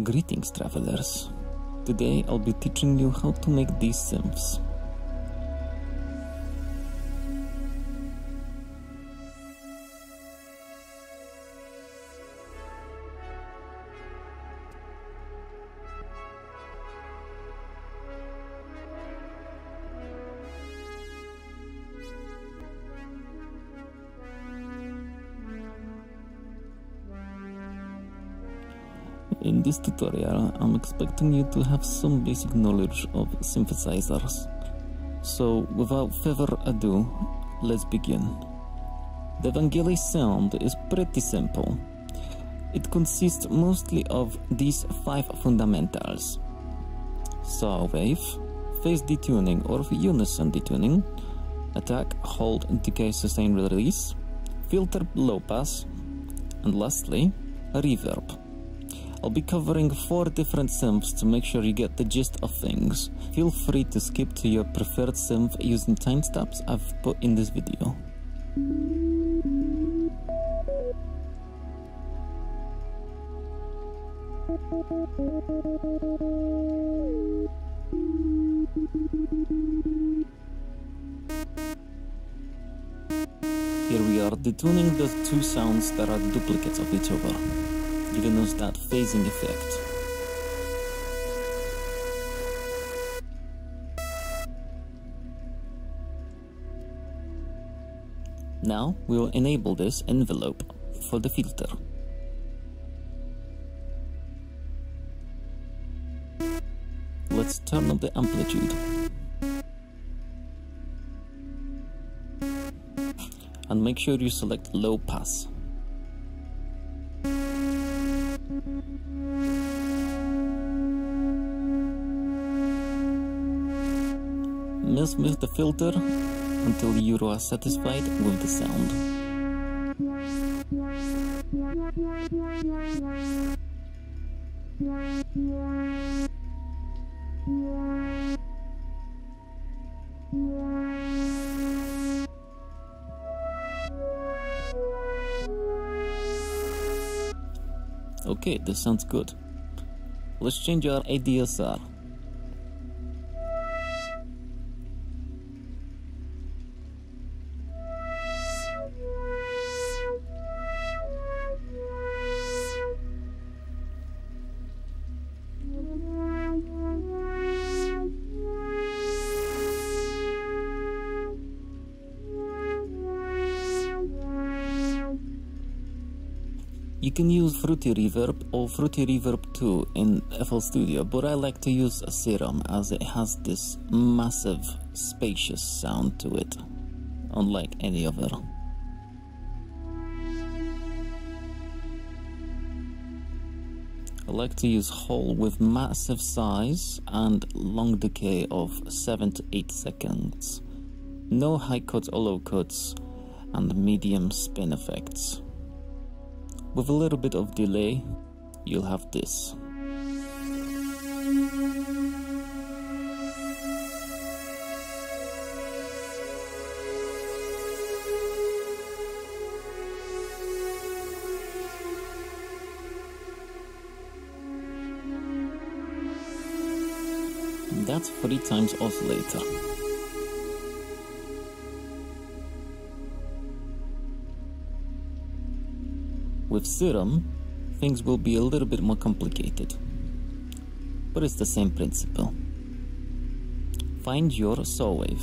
Greetings, travelers. Today I'll be teaching you how to make these synths. In this tutorial, I'm expecting you to have some basic knowledge of synthesizers. So, without further ado, let's begin. The Vangelis sound is pretty simple. It consists mostly of these five fundamentals. Saw wave, phase detuning or unison detuning, attack, hold, decay, sustain, release, filter, low pass, and lastly, reverb. I'll be covering four different synths to make sure you get the gist of things. Feel free to skip to your preferred synth using timestamps I've put in this video. Here we are detuning the two sounds that are duplicates of each other giving us that phasing effect. Now we'll enable this envelope for the filter. Let's turn up the amplitude. And make sure you select low pass. Smooth the filter until you are satisfied with the sound. Okay, this sounds good. Let's change our ADSR. You can use Fruity Reverb or Fruity Reverb 2 in FL Studio, but I like to use Serum as it has this massive, spacious sound to it, unlike any other. I like to use Hall with massive size and long decay of 7 to 8 seconds. No high cuts or low cuts, and medium spin effects. With a little bit of delay, you'll have this. That's three times oscillator. With Serum, things will be a little bit more complicated. But it's the same principle. Find your saw wave.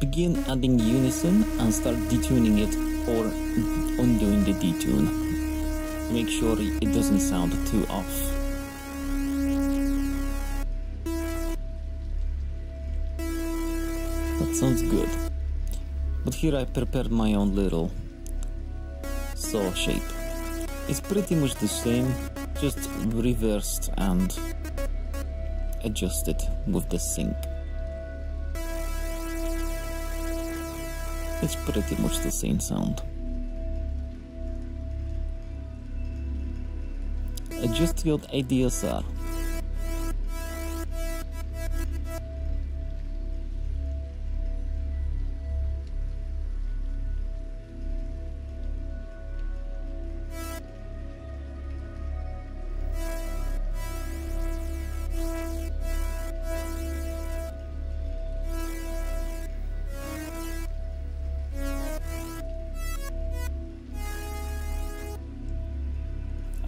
Begin adding unison and start detuning it or undoing the detune. Make sure it doesn't sound too off. That sounds good. But here I prepared my own little saw shape. It's pretty much the same, just reversed and adjusted with the sync. It's pretty much the same sound. Adjust your ADSR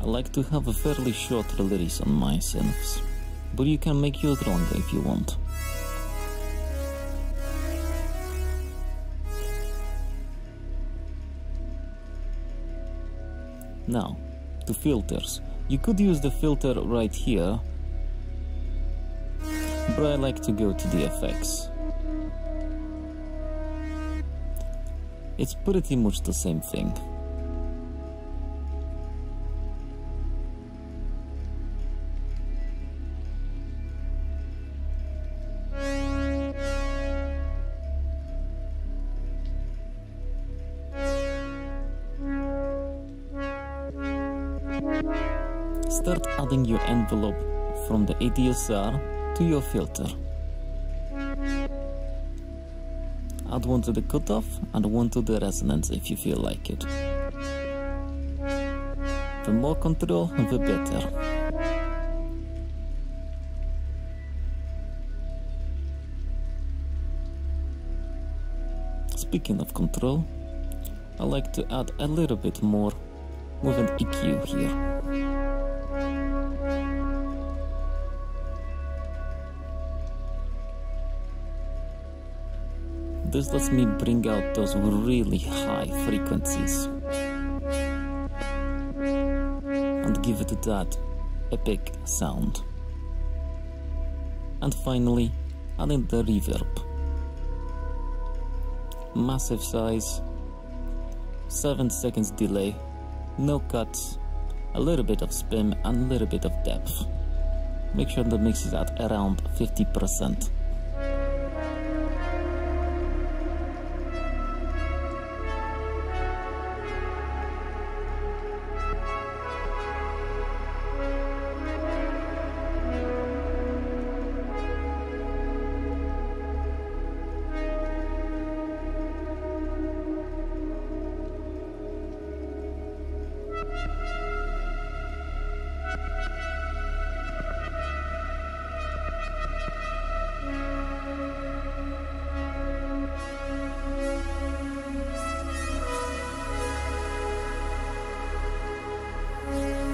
I like to have a fairly short release on my synths, but you can make yours longer if you want. Now, to filters. You could use the filter right here, but I like to go to the effects. It's pretty much the same thing. Start adding your envelope from the ADSR to your filter. Add one to the cutoff and one to the resonance if you feel like it. The more control, the better. Speaking of control, I like to add a little bit more with an EQ here. This lets me bring out those really high frequencies and give it that epic sound. And finally, adding the reverb. Massive size, 7 seconds delay, no cuts, a little bit of spin and a little bit of depth. Make sure the mix is at around 50%.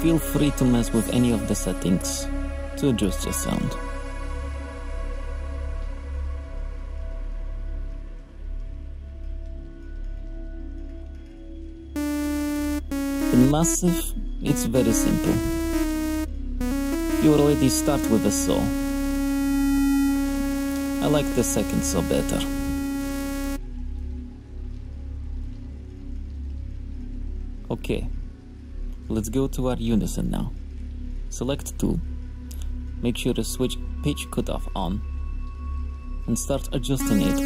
Feel free to mess with any of the settings to adjust your sound. In Massive, it's very simple. You already start with a saw. I like the second saw better. Okay, let's go to our unison now. Select 2, make sure to switch pitch cutoff on, and start adjusting it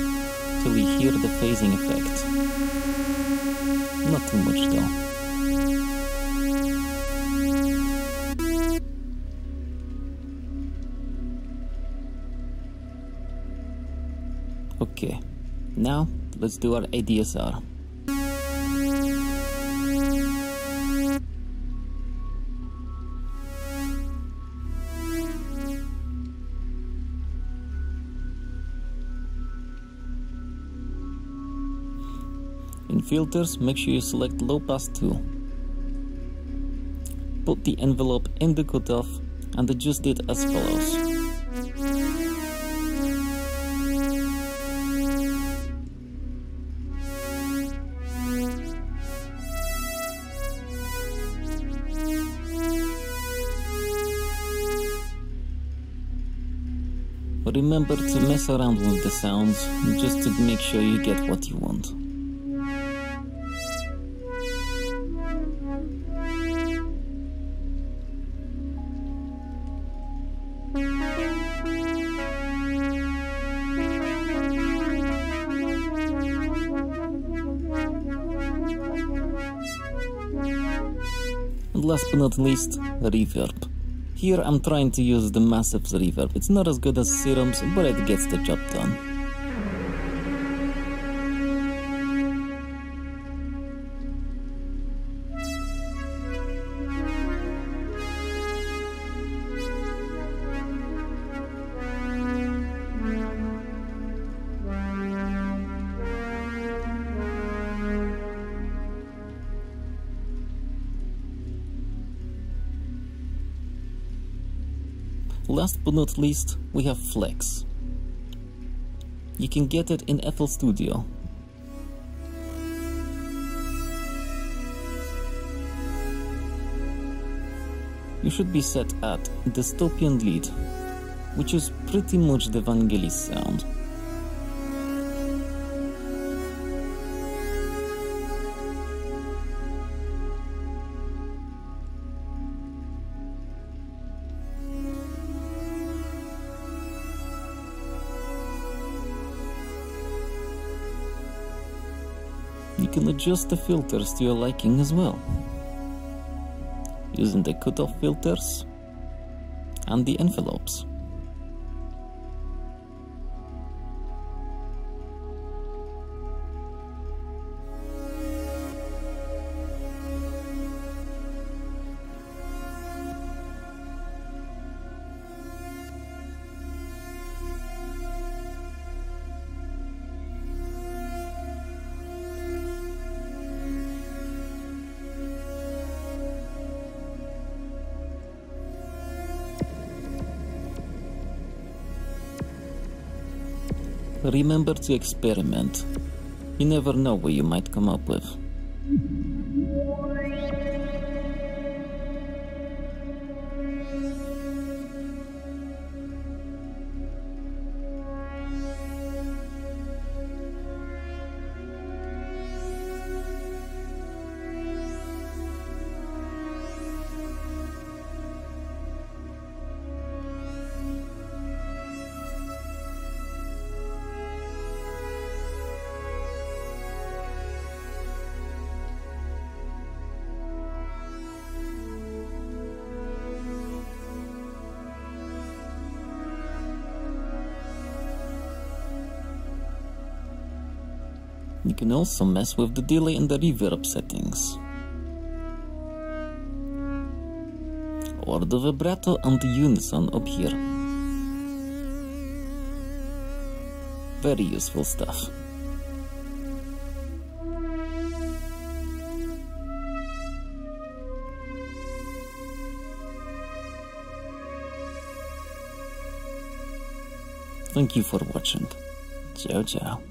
till we hear the phasing effect. Not too much though. Okay, now let's do our ADSR. In filters, make sure you select low pass 2. Put the envelope in the cutoff and adjust it as follows. Remember to mess around with the sounds just to make sure you get what you want. And last but not least, reverb. Here I'm trying to use the massive reverb. It's not as good as Serum's, but it gets the job done. Last but not least, we have Flex. You can get it in FL Studio. You should be set at Dystopian Lead, which is pretty much the Vangelis sound. You can adjust the filters to your liking as well, using the cutoff filters and the envelopes. Remember to experiment. You never know what you might come up with. You can also mess with the delay and the reverb settings. Or the vibrato and the unison up here. Very useful stuff. Thank you for watching. Ciao ciao.